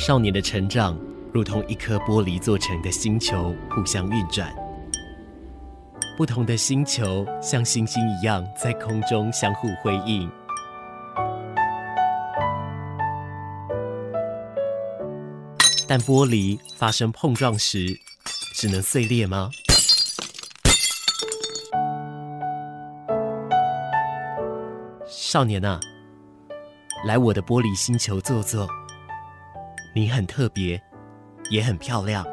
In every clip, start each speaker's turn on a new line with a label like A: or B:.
A: 少年的成长如同一颗玻璃做成的星球，互相运转。不同的星球像星星一样在空中相互辉映。但玻璃发生碰撞时，只能碎裂吗？少年啊，来我的玻璃星球坐坐。你很特别，也很漂亮。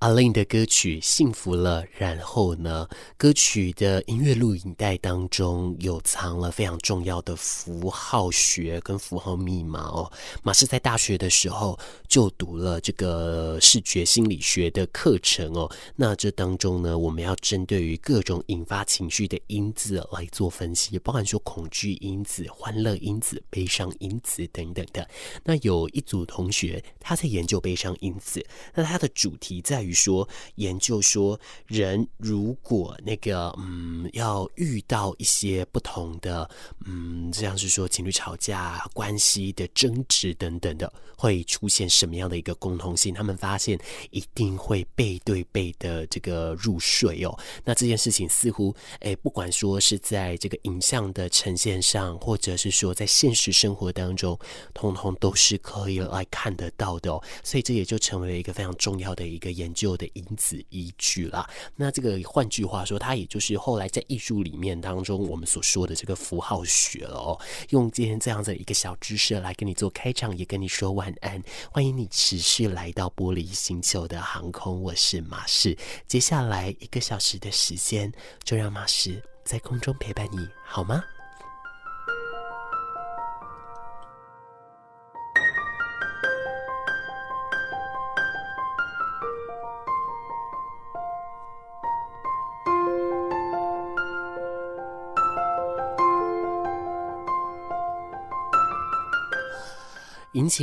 A: 阿令的歌曲《幸福了》，然后呢？歌曲的音乐录影带当中有藏了非常重要的符号学跟符号密码哦。马斯在大学的时候就读了这个视觉心理学的课程哦。那这当中呢，我们要针对于各种引发情绪的因子来做分析，包含说恐惧因子、欢乐因子、悲伤因子等等的。那有一组同学他在研究悲伤因子，那他的主题在于。说研究说，人如果那个嗯，要遇到一些不同的嗯，这样是说情侣吵架、关系的争执等等的，会出现什么样的一个共同性？他们发现一定会背对背的这个入睡哦。那这件事情似乎诶，不管说是在这个影像的呈现上，或者是说在现实生活当中，通通都是可以来看得到的哦。所以这也就成为了一个非常重要的一个研究。旧的因子依据啦，那这个换句话说，它也就是后来在艺术里面当中我们所说的这个符号学了哦。用今天这样的一个小知识来跟你做开场，也跟你说晚安。欢迎你持续来到玻璃星球的航空，我是马氏。接下来一个小时的时间，就让马氏在空中陪伴你好吗？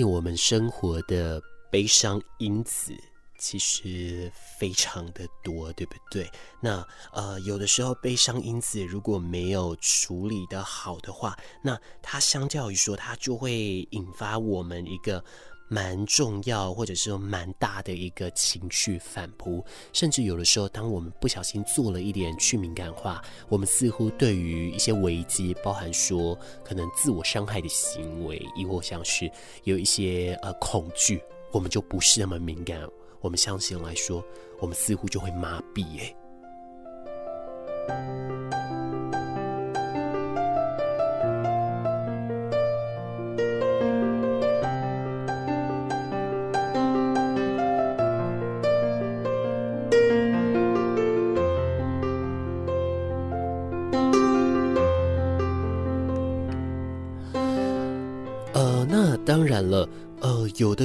A: 我们生活的悲伤因子其实非常的多，对不对？那呃，有的时候悲伤因子如果没有处理的好的话，那它相较于说，它就会引发我们一个。蛮重要，或者是蛮大的一个情绪反扑，甚至有的时候，当我们不小心做了一点去敏感化，我们似乎对于一些危机，包含说可能自我伤害的行为，亦或像是有一些呃恐惧，我们就不是那么敏感。我们相信来说，我们似乎就会麻痹诶。当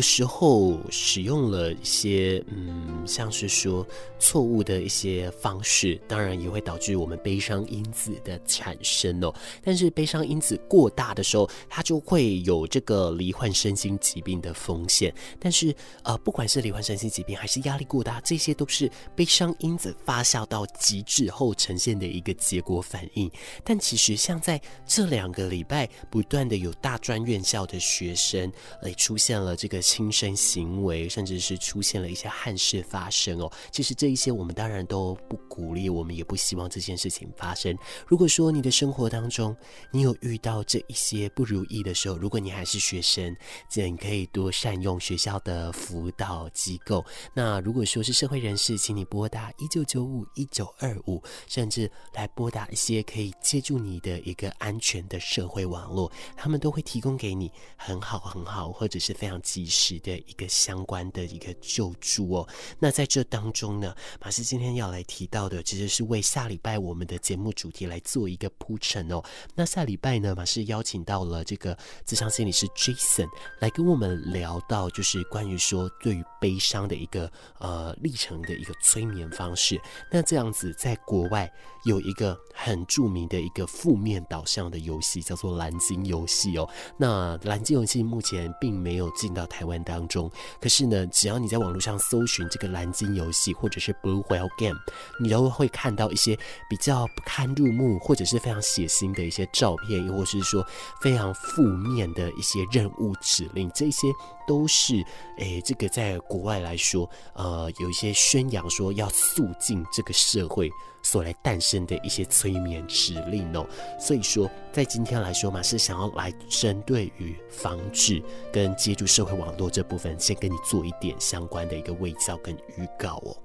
A: 时候使用了一些，嗯，像是说错误的一些方式，当然也会导致我们悲伤因子的产生哦。但是悲伤因子过大的时候，它就会有这个罹患身心疾病的风险。但是，呃，不管是罹患身心疾病还是压力过大，这些都是悲伤因子发酵到极致后呈现的一个结果反应。但其实，像在这两个礼拜，不断的有大专院校的学生来出。现了这个轻生行为，甚至是出现了一些憾事发发生哦。其实这一些我们当然都不鼓励，我们也不希望这件事情发生。如果说你的生活当中你有遇到这一些不如意的时候，如果你还是学生，这你可以多善用学校的辅导机构。那如果说是社会人士，请你拨打一九九五一九二五，甚至来拨打一些可以接住你的一个安全的社会网络，他们都会提供给你很好很好，或者是。非常及时的一个相关的一个救助哦。那在这当中呢，马斯今天要来提到的，其实是为下礼拜我们的节目主题来做一个铺陈哦。那下礼拜呢，马斯邀请到了这个智商心理师 Jason 来跟我们聊到，就是关于说对于悲伤的一个呃历程的一个催眠方式。那这样子，在国外有一个很著名的一个负面导向的游戏，叫做蓝鲸游戏哦。那蓝鲸游戏目前并没有。进到台湾当中。可是呢，只要你在网络上搜寻这个蓝鲸游戏或者是 Blue Whale Game，你都会看到一些比较不堪入目或者是非常血腥的一些照片，又或是说非常负面的一些任务指令，这些都是诶，这个在国外来说，呃，有一些宣扬说要肃静这个社会。所来诞生的一些催眠指令哦，所以说在今天来说嘛，是想要来针对于防止跟接触社会网络这部分，先跟你做一点相关的一个微教跟预告哦。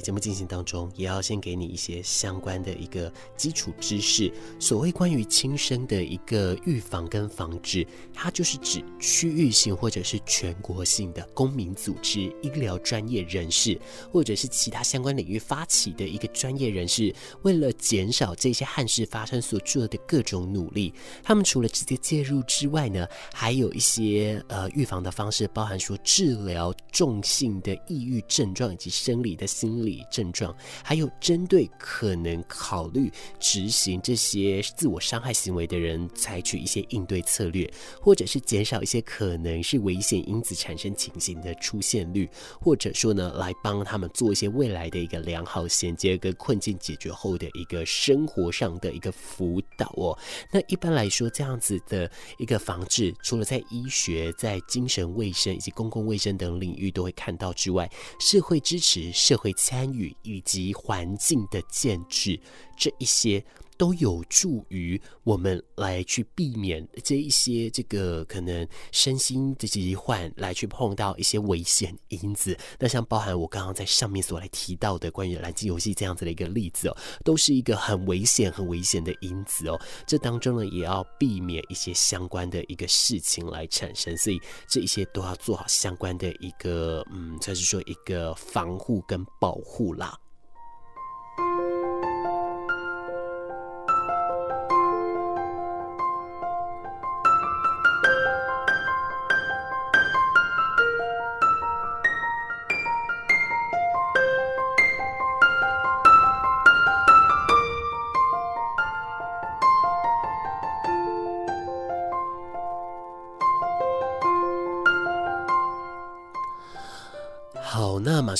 A: 节目进行当中，也要先给你一些相关的一个基础知识。所谓关于轻生的一个预防跟防治，它就是指区域性或者是全国性的公民组织、医疗专业人士，或者是其他相关领域发起的一个专业人士，为了减少这些憾事发生所做的各种努力。他们除了直接介入之外呢，还有一些呃预防的方式，包含说治疗重性的抑郁症状以及生理的心。理理症状，还有针对可能考虑执行这些自我伤害行为的人，采取一些应对策略，或者是减少一些可能是危险因子产生情形的出现率，或者说呢，来帮他们做一些未来的一个良好衔接跟困境解决后的一个生活上的一个辅导哦。那一般来说，这样子的一个防治，除了在医学、在精神卫生以及公共卫生等领域都会看到之外，社会支持、社会。参参与以及环境的建制，这一些都有助于我们来去避免这一些这个可能身心的疾患，来去碰到一些危险因子。那像包含我刚刚在上面所来提到的关于蓝鲸游戏这样子的一个例子哦，都是一个很危险、很危险的因子哦。这当中呢，也要避免一些相关的一个事情来产生，所以这一些都要做好相关的一个嗯，算是说一个防护跟。保护啦。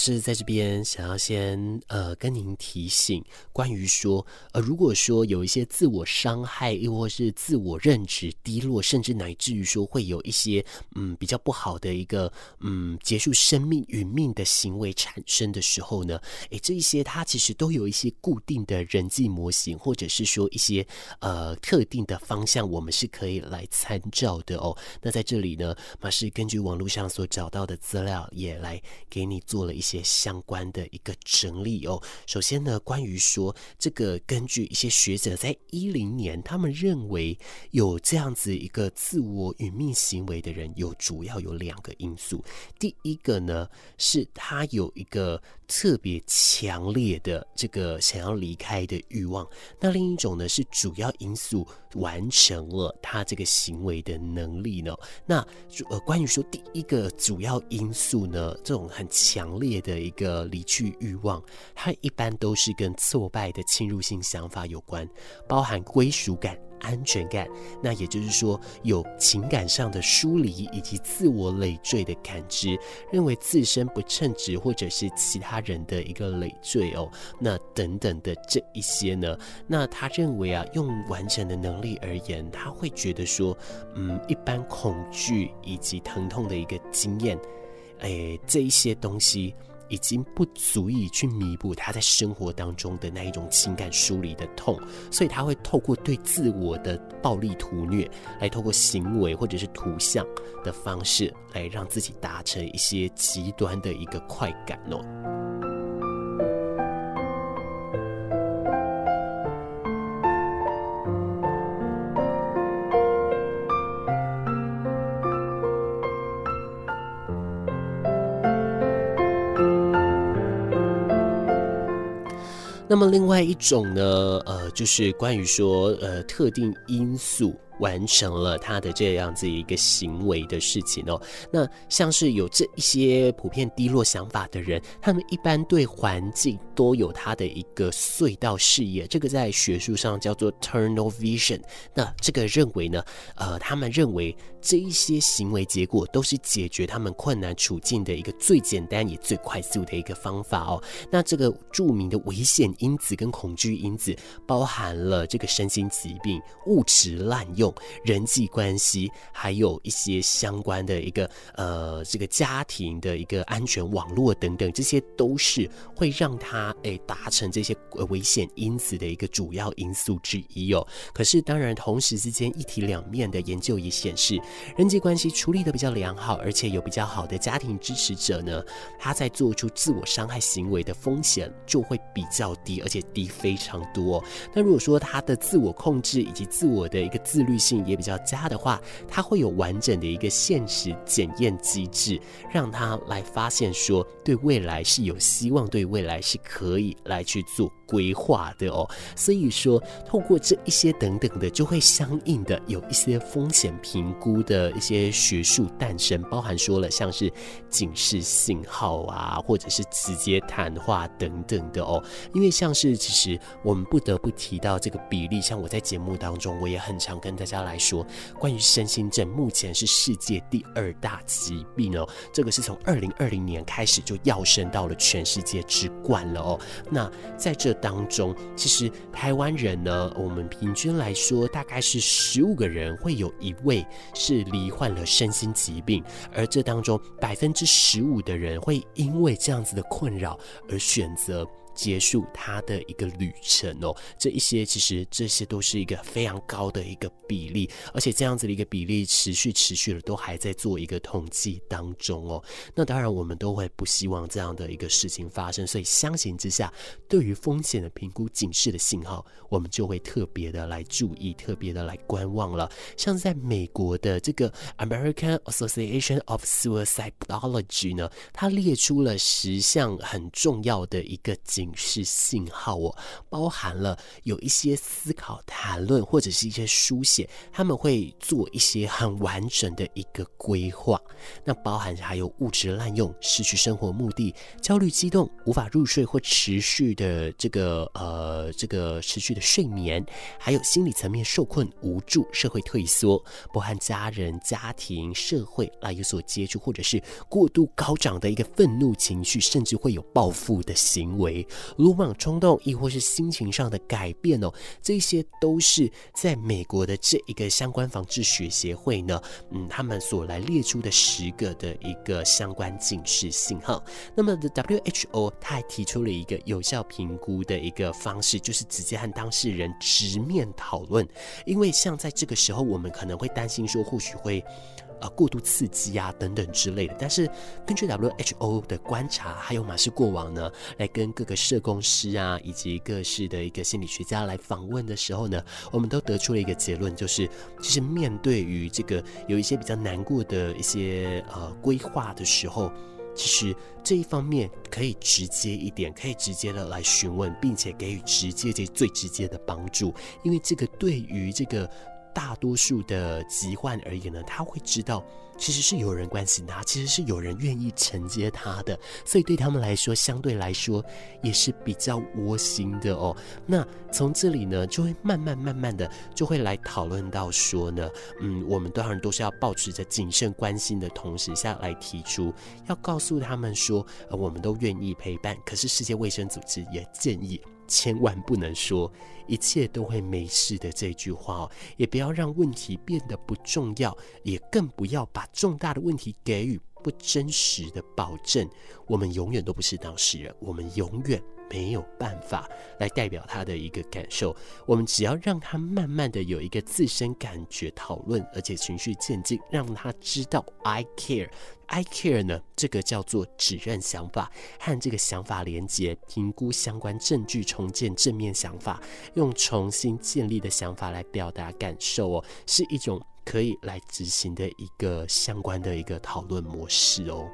A: 是在这边想要先呃跟您提醒，关于说呃如果说有一些自我伤害，又或是自我认知低落，甚至乃至于说会有一些嗯比较不好的一个嗯结束生命殒命的行为产生的时候呢，诶，这一些它其实都有一些固定的人际模型，或者是说一些呃特定的方向，我们是可以来参照的哦。那在这里呢，马是根据网络上所找到的资料，也来给你。做了一些些相关的一个整理哦。首先呢，关于说这个，根据一些学者在一零年，他们认为有这样子一个自我殒命行为的人，有主要有两个因素。第一个呢，是他有一个。特别强烈的这个想要离开的欲望，那另一种呢是主要因素完成了他这个行为的能力呢？那呃，关于说第一个主要因素呢，这种很强烈的一个离去欲望，它一般都是跟挫败的侵入性想法有关，包含归属感。安全感，那也就是说有情感上的疏离以及自我累赘的感知，认为自身不称职或者是其他人的一个累赘哦，那等等的这一些呢，那他认为啊，用完整的能力而言，他会觉得说，嗯，一般恐惧以及疼痛的一个经验，哎，这一些东西。已经不足以去弥补他在生活当中的那一种情感疏离的痛，所以他会透过对自我的暴力图虐，来透过行为或者是图像的方式，来让自己达成一些极端的一个快感哦。那么另外一种呢，呃，就是关于说呃特定因素。完成了他的这样子一个行为的事情哦，那像是有这一些普遍低落想法的人，他们一般对环境都有他的一个隧道视野，这个在学术上叫做 tunnel vision。那这个认为呢，呃，他们认为这一些行为结果都是解决他们困难处境的一个最简单也最快速的一个方法哦。那这个著名的危险因子跟恐惧因子，包含了这个身心疾病、物质滥用。人际关系，还有一些相关的一个呃，这个家庭的一个安全网络等等，这些都是会让他诶达成这些危险因子的一个主要因素之一哦。可是当然，同时之间一体两面的研究也显示，人际关系处理的比较良好，而且有比较好的家庭支持者呢，他在做出自我伤害行为的风险就会比较低，而且低非常多。那如果说他的自我控制以及自我的一个自律性也比较佳的话，它会有完整的一个现实检验机制，让他来发现说对未来是有希望，对未来是可以来去做规划的哦。所以说，透过这一些等等的，就会相应的有一些风险评估的一些学术诞生，包含说了像是警示信号啊，或者是直接谈话等等的哦。因为像是其实我们不得不提到这个比例，像我在节目当中，我也很常跟大家。来说，关于身心症，目前是世界第二大疾病哦。这个是从二零二零年开始就要升到了全世界之冠了哦。那在这当中，其实台湾人呢，我们平均来说，大概是十五个人会有一位是罹患了身心疾病，而这当中百分之十五的人会因为这样子的困扰而选择。结束他的一个旅程哦，这一些其实这些都是一个非常高的一个比例，而且这样子的一个比例持续持续的都还在做一个统计当中哦。那当然我们都会不希望这样的一个事情发生，所以相形之下，对于风险的评估警示的信号，我们就会特别的来注意，特别的来观望了。像在美国的这个 American Association of Suicideology 呢，它列出了十项很重要的一个警。是信号哦，包含了有一些思考、谈论或者是一些书写，他们会做一些很完整的一个规划。那包含还有物质滥用、失去生活目的、焦虑、激动、无法入睡或持续的这个呃这个持续的睡眠，还有心理层面受困、无助、社会退缩，不和家人、家庭、社会来有所接触，或者是过度高涨的一个愤怒情绪，甚至会有报复的行为。鲁莽冲动，亦或是心情上的改变哦，这些都是在美国的这一个相关防治学协会呢，嗯，他们所来列出的十个的一个相关警示信号。那么的 WHO 他还提出了一个有效评估的一个方式，就是直接和当事人直面讨论，因为像在这个时候，我们可能会担心说，或许会。呃，过度刺激啊，等等之类的。但是根据 WHO 的观察，还有马氏过往呢，来跟各个社工师啊，以及各式的一个心理学家来访问的时候呢，我们都得出了一个结论，就是其实面对于这个有一些比较难过的一些呃规划的时候，其实这一方面可以直接一点，可以直接的来询问，并且给予直接、最最直接的帮助，因为这个对于这个。大多数的疾患而言呢，他会知道其实是有人关心他，其实是有人愿意承接他的，所以对他们来说，相对来说也是比较窝心的哦。那从这里呢，就会慢慢慢慢的就会来讨论到说呢，嗯，我们当然都是要保持着谨慎关心的同时下来提出，要告诉他们说，呃，我们都愿意陪伴，可是世界卫生组织也建议。千万不能说一切都会没事的这句话哦，也不要让问题变得不重要，也更不要把重大的问题给予不真实的保证。我们永远都不是当事人，我们永远。没有办法来代表他的一个感受，我们只要让他慢慢的有一个自身感觉讨论，而且循序渐进，让他知道 I care，I care 呢，这个叫做指认想法和这个想法连接，评估相关证据，重建正面想法，用重新建立的想法来表达感受哦，是一种可以来执行的一个相关的一个讨论模式哦。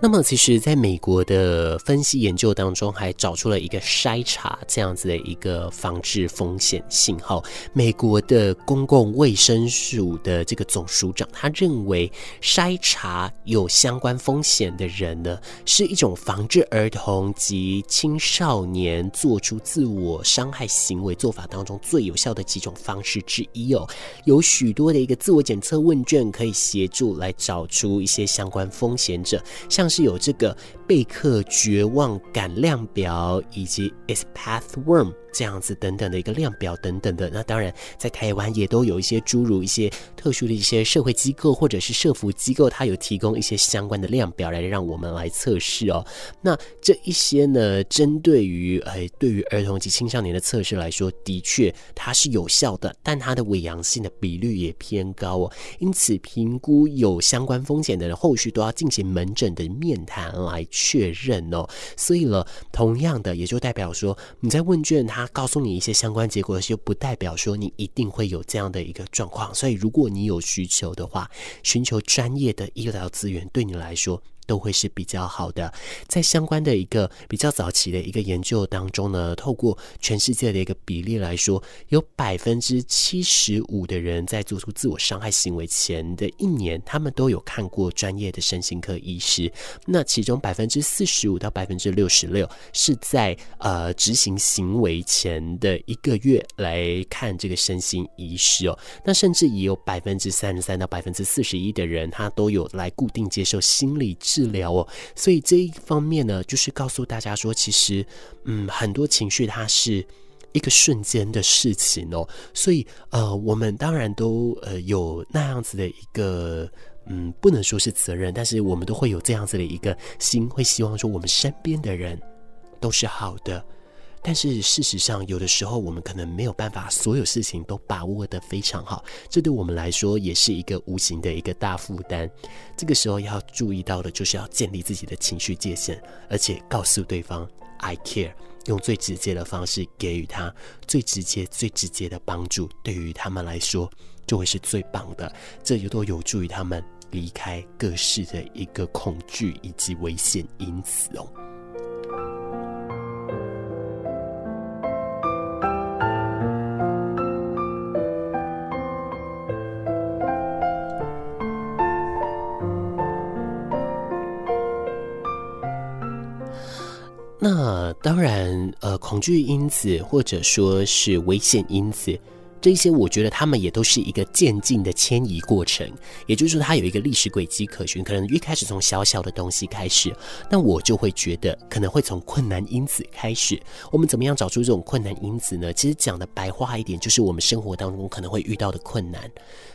A: 那么，其实，在美国的分析研究当中，还找出了一个筛查这样子的一个防治风险信号。美国的公共卫生署的这个总署长，他认为筛查有相关风险的人呢，是一种防治儿童及青少年做出自我伤害行为做法当中最有效的几种方式之一哦。有许多的一个自我检测问卷可以协助来找出一些相关风险者，像。是有这个贝克绝望感量表以及 is pathworm。这样子等等的一个量表等等的，那当然在台湾也都有一些诸如一些特殊的一些社会机构或者是社服机构，它有提供一些相关的量表来让我们来测试哦。那这一些呢，针对于哎对于儿童及青少年的测试来说，的确它是有效的，但它的伪阳性的比率也偏高哦。因此，评估有相关风险的人，后续都要进行门诊的面谈来确认哦。所以了，同样的也就代表说你在问卷它。他告诉你一些相关结果，就不代表说你一定会有这样的一个状况。所以，如果你有需求的话，寻求专业的医疗资源，对你来说。都会是比较好的。在相关的一个比较早期的一个研究当中呢，透过全世界的一个比例来说，有百分之七十五的人在做出自我伤害行为前的一年，他们都有看过专业的身心科医师。那其中百分之四十五到百分之六十六是在呃执行行为前的一个月来看这个身心医师哦。那甚至也有百分之三十三到百分之四十一的人，他都有来固定接受心理治。治疗哦，所以这一方面呢，就是告诉大家说，其实，嗯，很多情绪它是一个瞬间的事情哦，所以呃，我们当然都呃有那样子的一个，嗯，不能说是责任，但是我们都会有这样子的一个心，会希望说我们身边的人都是好的。但是事实上，有的时候我们可能没有办法所有事情都把握的非常好，这对我们来说也是一个无形的一个大负担。这个时候要注意到的就是要建立自己的情绪界限，而且告诉对方 “I care”，用最直接的方式给予他最直接、最直接的帮助，对于他们来说就会是最棒的。这也都有助于他们离开各式的一个恐惧以及危险因子哦。恐惧因子或者说是危险因子，这些我觉得他们也都是一个渐进的迁移过程。也就是说，它有一个历史轨迹可循。可能一开始从小小的东西开始，那我就会觉得可能会从困难因子开始。我们怎么样找出这种困难因子呢？其实讲的白话一点，就是我们生活当中可能会遇到的困难。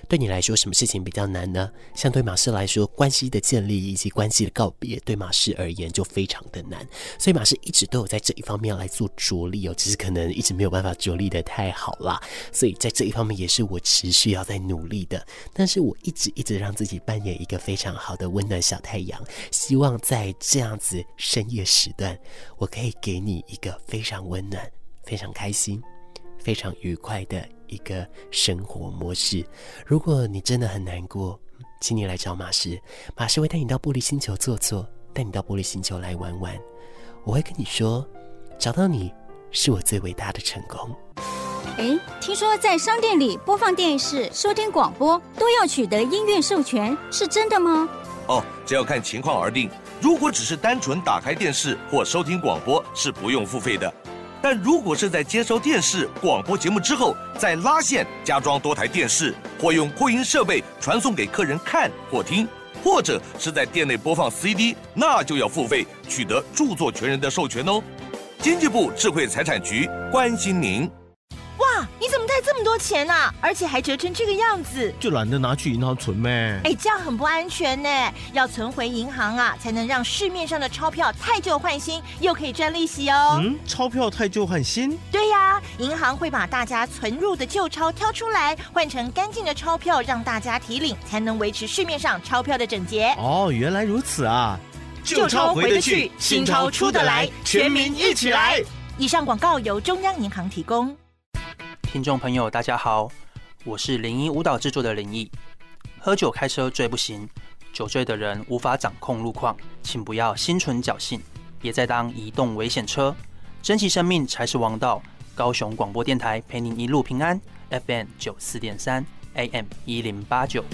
A: 对你来说，什么事情比较难呢？相对马氏来说，关系的建立以及关系的告别，对马氏而言就非常的难。所以马氏一直都有在这一方面来做着力哦，只是可能一直没有办法着力的太好啦。所以在这一方面也是我持续要在努力的。但是我一直一直让自己扮演一个非常好的温暖小太阳，希望在这样子深夜时段，我可以给你一个非常温暖、非常开心、非常愉快的。一个生活模式。如果你真的很难过，请你来找马师，马师会带你到玻璃星球坐坐，带你到玻璃星球来玩玩。我会跟你说，找到你是我最伟大的成功。
B: 哎，听说在商店里播放电视、收听广播都要取得音乐授权，是真的吗？
C: 哦，这要看情况而定。如果只是单纯打开电视或收听广播，是不用付费的。但如果是在接收电视广播节目之后，再拉线加装多台电视，或用扩音设备传送给客人看或听，或者是在店内播放 CD，那就要付费取得著作权人的授权哦。经济部智慧财产局关心您。
D: 哇，你怎么带这么多钱啊？而且还折成这个样子，
E: 就懒得拿去银行存呗。
D: 哎，这样很不安全呢，要存回银行啊，才能让市面上的钞票太旧换新，又可以赚利息哦。
E: 嗯，钞票太旧换新？
D: 对呀，银行会把大家存入的旧钞挑出来，换成干净的钞票，让大家提领，才能维持市面上钞票的整洁。
E: 哦，原来如此啊！
D: 旧钞回得去，新钞出得来，全民一起来。以上广告由中央银行提供。
F: 听众朋友，大家好，我是灵异舞蹈制作的灵异。喝酒开车最不行，酒醉的人无法掌控路况，请不要心存侥幸，别再当移动危险车，珍惜生命才是王道。高雄广播电台陪您一路平安，FM 九四点三，AM 一零八九。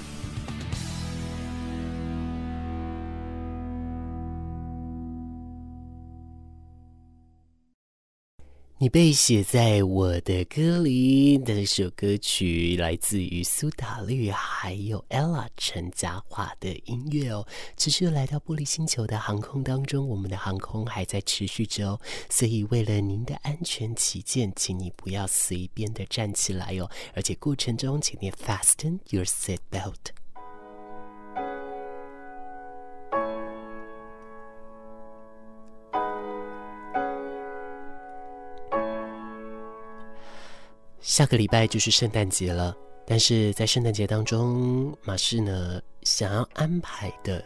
A: 你被写在我的歌里的这首歌曲，来自于苏打绿还有 ella 陈嘉桦的音乐哦。持续来到玻璃星球的航空当中，我们的航空还在持续着哦。所以为了您的安全起见，请你不要随便的站起来哦。而且过程中，请你 fasten your seat belt。下个礼拜就是圣诞节了，但是在圣诞节当中，马氏呢想要安排的。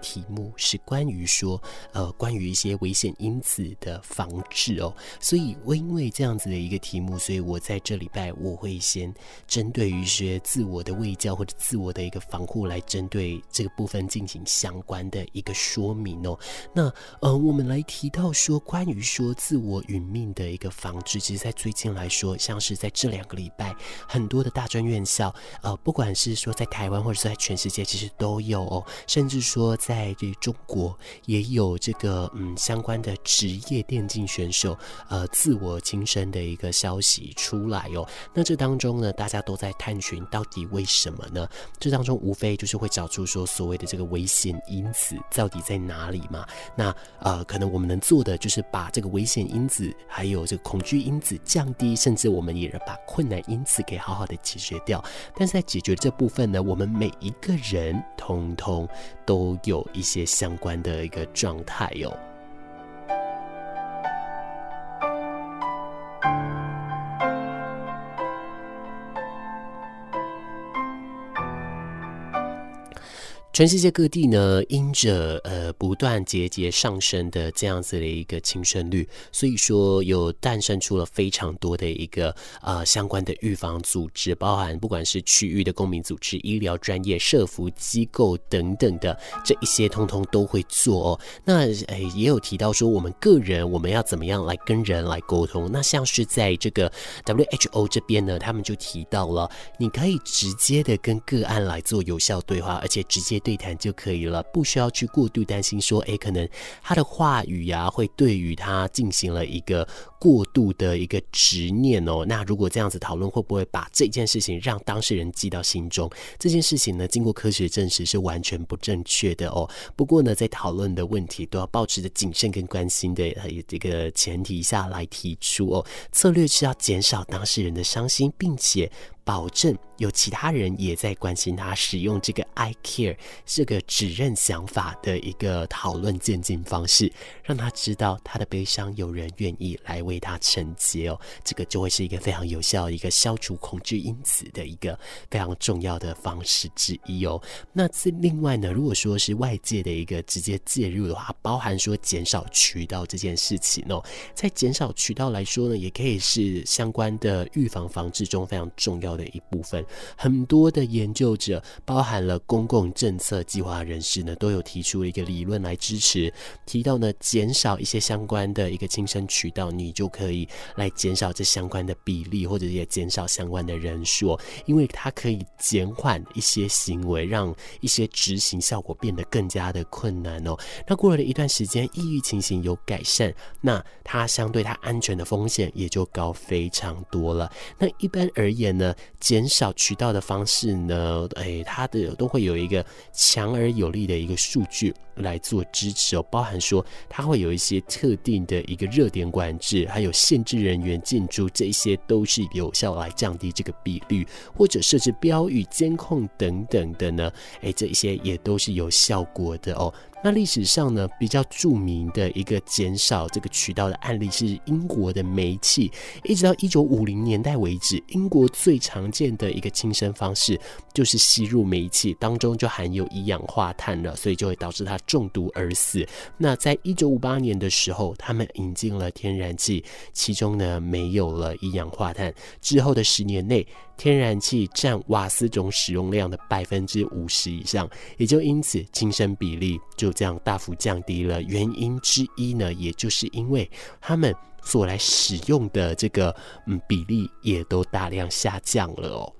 A: 题目是关于说，呃，关于一些危险因子的防治哦。所以，我因为这样子的一个题目，所以我在这礼拜我会先针对于一些自我的卫教或者自我的一个防护，来针对这个部分进行相关的一个说明哦。那，呃，我们来提到说，关于说自我殒命的一个防治，其实在最近来说，像是在这两个礼拜，很多的大专院校，呃，不管是说在台湾或者是在全世界，其实都有哦，甚至说。在这中国也有这个嗯相关的职业电竞选手呃自我轻生的一个消息出来哦。那这当中呢，大家都在探寻到底为什么呢？这当中无非就是会找出说所谓的这个危险因子到底在哪里嘛。那呃，可能我们能做的就是把这个危险因子还有这个恐惧因子降低，甚至我们也把困难因子给好好的解决掉。但是在解决这部分呢，我们每一个人通通都有。有一些相关的一个状态哟。全世界各地呢，因着呃不断节节上升的这样子的一个轻生率，所以说有诞生出了非常多的一个呃相关的预防组织，包含不管是区域的公民组织、医疗专业、社服机构等等的这一些，通通都会做哦。那诶也有提到说，我们个人我们要怎么样来跟人来沟通？那像是在这个 WHO 这边呢，他们就提到了，你可以直接的跟个案来做有效对话，而且直接对。对谈就可以了，不需要去过度担心说，哎，可能他的话语呀，会对于他进行了一个过度的一个执念哦。那如果这样子讨论，会不会把这件事情让当事人记到心中？这件事情呢，经过科学证实是完全不正确的哦。不过呢，在讨论的问题都要保持着谨慎跟关心的这个前提下来提出哦。策略是要减少当事人的伤心，并且。保证有其他人也在关心他使用这个 I care 这个指认想法的一个讨论渐进方式，让他知道他的悲伤有人愿意来为他承接哦，这个就会是一个非常有效一个消除恐惧因子的一个非常重要的方式之一哦。那这另外呢，如果说是外界的一个直接介入的话，包含说减少渠道这件事情哦，在减少渠道来说呢，也可以是相关的预防防治中非常重要的。的一部分，很多的研究者，包含了公共政策计划人士呢，都有提出一个理论来支持，提到呢，减少一些相关的一个轻生渠道，你就可以来减少这相关的比例，或者也减少相关的人数，因为它可以减缓一些行为，让一些执行效果变得更加的困难哦。那过了一段时间，抑郁情形有改善，那它相对它安全的风险也就高非常多了。那一般而言呢？减少渠道的方式呢？哎，它的都会有一个强而有力的一个数据来做支持哦，包含说它会有一些特定的一个热点管制，还有限制人员进驻，这一些都是有效来降低这个比率，或者设置标语监控等等的呢？哎，这一些也都是有效果的哦。那历史上呢，比较著名的一个减少这个渠道的案例是英国的煤气，一直到一九五零年代为止，英国最常见的一个轻生方式就是吸入煤气，当中就含有一氧化碳了，所以就会导致他中毒而死。那在一九五八年的时候，他们引进了天然气，其中呢没有了一氧化碳，之后的十年内。天然气占瓦斯总使用量的百分之五十以上，也就因此轻生比例就这样大幅降低了。原因之一呢，也就是因为他们所来使用的这个嗯比例也都大量下降了哦。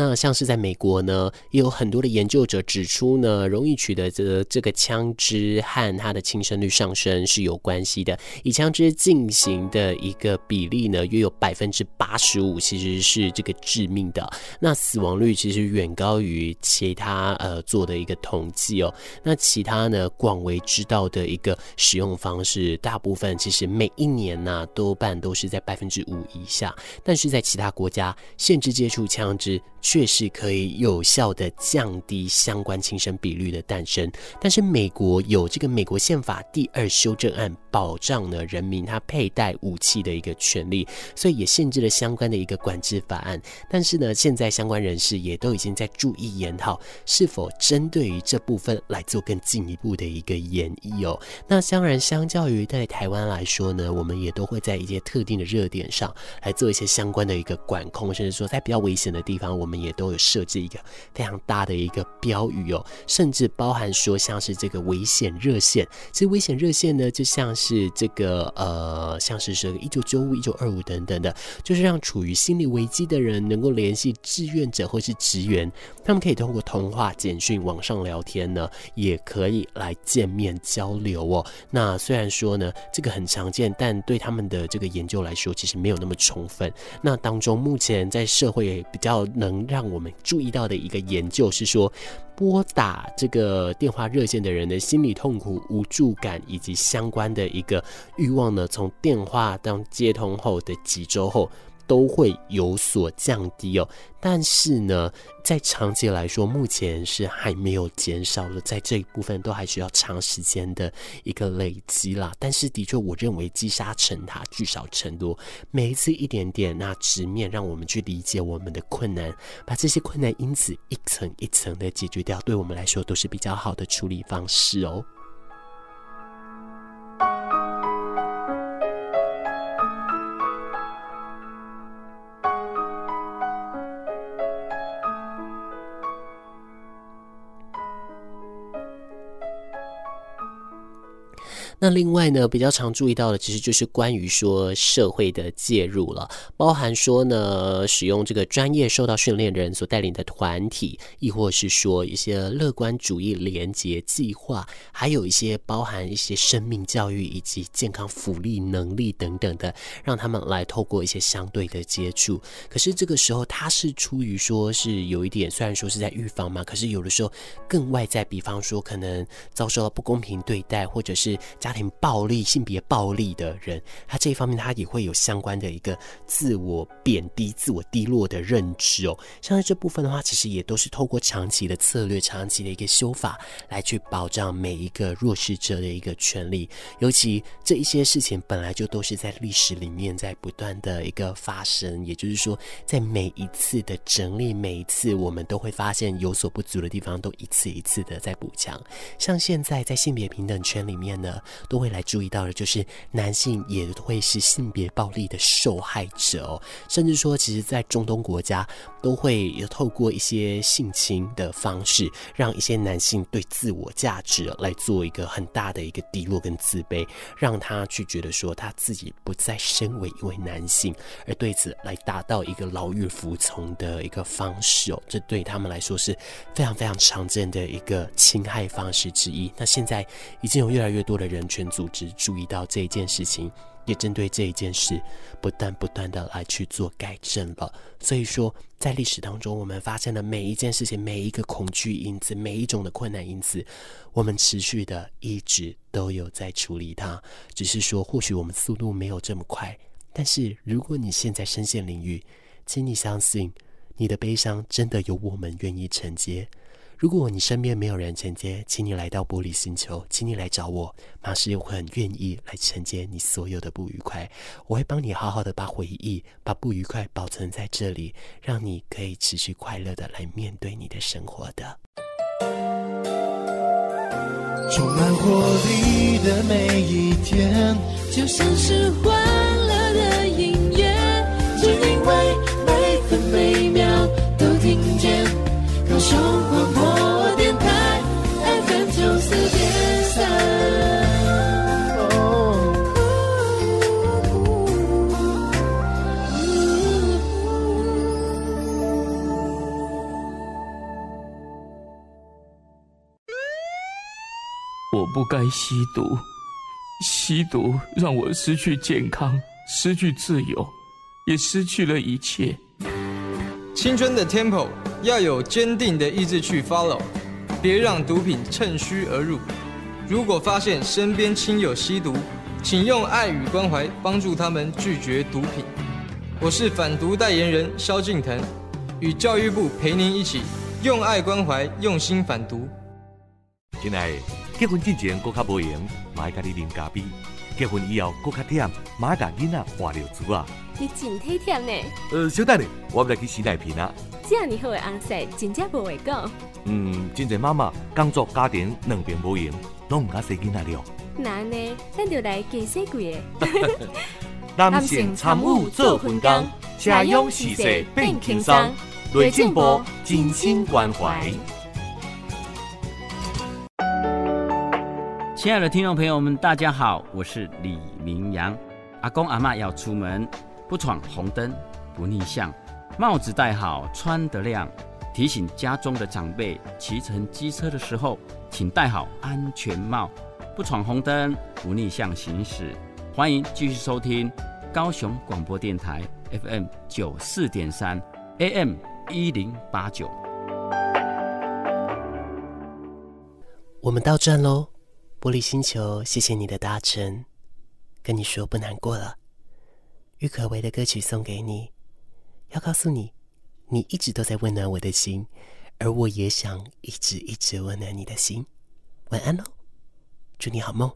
A: 那像是在美国呢，也有很多的研究者指出呢，容易取得这这个枪支和它的轻生率上升是有关系的。以枪支进行的一个比例呢，约有百分之八十五其实是这个致命的。那死亡率其实远高于其他呃做的一个统计哦。那其他呢广为知道的一个使用方式，大部分其实每一年呢多半都是在百分之五以下。但是在其他国家限制接触枪支。确实可以有效的降低相关轻生比率的诞生，但是美国有这个美国宪法第二修正案保障了人民他佩戴武器的一个权利，所以也限制了相关的一个管制法案。但是呢，现在相关人士也都已经在注意研讨是否针对于这部分来做更进一步的一个演绎哦。那当然，相较于在台湾来说呢，我们也都会在一些特定的热点上来做一些相关的一个管控，甚至说在比较危险的地方，我们。也都有设置一个非常大的一个标语哦，甚至包含说像是这个危险热线。其实危险热线呢，就像是这个呃，像是这个一九九五、一九二五等等的，就是让处于心理危机的人能够联系志愿者或是职员，他们可以通过通话、简讯、网上聊天呢，也可以来见面交流哦。那虽然说呢，这个很常见，但对他们的这个研究来说，其实没有那么充分。那当中目前在社会比较能让我们注意到的一个研究是说，拨打这个电话热线的人的心理痛苦、无助感以及相关的一个欲望呢，从电话当接通后的几周后。都会有所降低哦，但是呢，在长期来说，目前是还没有减少了，在这一部分都还需要长时间的一个累积啦。但是的确，我认为积沙成塔，聚少成多，每一次一点点，那直面让我们去理解我们的困难，把这些困难因此一层一层的解决掉，对我们来说都是比较好的处理方式哦。那另外呢，比较常注意到的，其实就是关于说社会的介入了，包含说呢，使用这个专业受到训练人所带领的团体，亦或是说一些乐观主义连结计划，还有一些包含一些生命教育以及健康福利能力等等的，让他们来透过一些相对的接触。可是这个时候，他是出于说是有一点，虽然说是在预防嘛，可是有的时候更外在，比方说可能遭受到不公平对待，或者是家。家庭暴力、性别暴力的人，他这一方面他也会有相关的一个自我贬低、自我低落的认知哦。像在这部分的话，其实也都是透过长期的策略、长期的一个修法来去保障每一个弱势者的一个权利。尤其这一些事情本来就都是在历史里面在不断的一个发生，也就是说，在每一次的整理，每一次我们都会发现有所不足的地方，都一次一次的在补强。像现在在性别平等圈里面呢。都会来注意到的，就是男性也会是性别暴力的受害者哦，甚至说，其实，在中东国家，都会有透过一些性侵的方式，让一些男性对自我价值来做一个很大的一个低落跟自卑，让他去觉得说他自己不再身为一位男性，而对此来达到一个牢狱服从的一个方式哦，这对他们来说是非常非常常见的一个侵害方式之一。那现在已经有越来越多的人。全组织注意到这一件事情，也针对这一件事，不断不断的来去做改正了。所以说，在历史当中，我们发生的每一件事情，每一个恐惧因子，每一种的困难因子，我们持续的一直都有在处理它。只是说，或许我们速度没有这么快，但是如果你现在深陷领域，请你相信，你的悲伤真的有我们愿意承接。如果你身边没有人承接，请你来到玻璃星球，请你来找我，马师会很愿意来承接你所有的不愉快。我会帮你好好的把回忆、把不愉快保存在这里，让你可以持续快乐的来面对你的生活的。
G: 充满活力的每一天，
H: 就像是欢
G: 高雄广播电台 FM 九四点三。
I: 我不该吸毒，吸毒让我失去健康，失去自由，也失去了一切。
J: 青春的 tempo 要有坚定的意志去 follow，别让毒品趁虚而入。如果发现身边亲友吸毒，请用爱与关怀帮助他们拒绝毒品。我是反毒代言人萧敬腾，与教育部陪您一起用爱关怀，用心反毒。
K: 亲爱的，结婚之前搁较无闲，嘛爱甲你啉咖啡；结婚以后搁较忝，嘛爱甲囡仔换尿珠啊。
H: 你真体贴呢，
K: 呃，小等下，我要来去洗奶瓶啊。
H: 这样你好的红色，真正无话讲。
K: 嗯，真侪妈妈工作家庭两边无闲，拢唔敢生囡仔了。
H: 那呢，咱就来见识几个。
K: 男性参与做分工，家用事事变轻松，内政部真心关怀。
L: 亲爱的听众朋友们，大家好，我是李明阳。阿公阿妈要出门，不闯红灯，不逆向，帽子戴好，穿得亮。提醒家中的长辈，骑乘机车的时候，请戴好安全帽，不闯红灯，不逆向行驶。欢迎继续收听高雄广播电台 FM 九四点三 AM 一零八九。
A: 我们到站喽。玻璃星球，谢谢你的搭乘，跟你说不难过了。郁可唯的歌曲送给你，要告诉你，你一直都在温暖我的心，而我也想一直一直温暖你的心。晚安喽，祝你好梦。